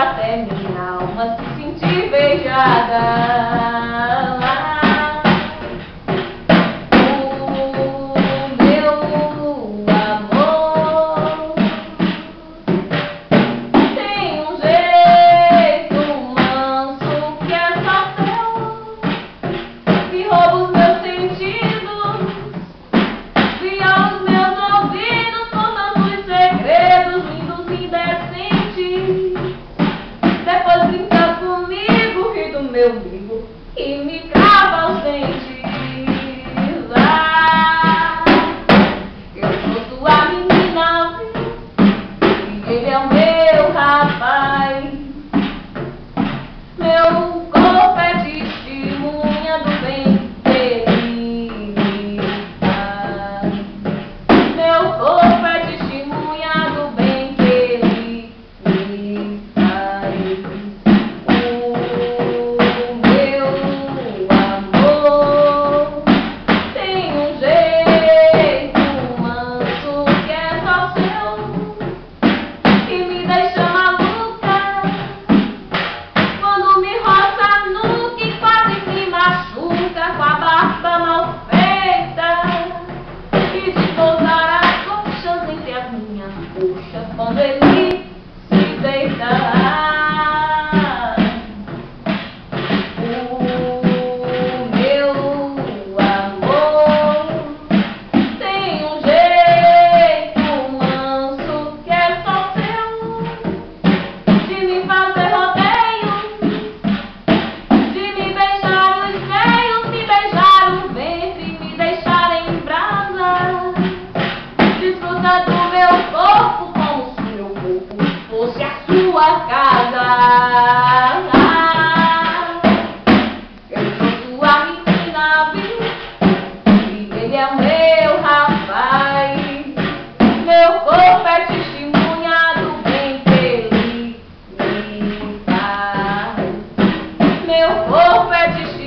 até minha alma se sentir beijada. tua casa. Eu sou tua menina, viu? E ele é meu rapaz. Meu corpo é testemunha do bem que. Meu corpo é testemunha.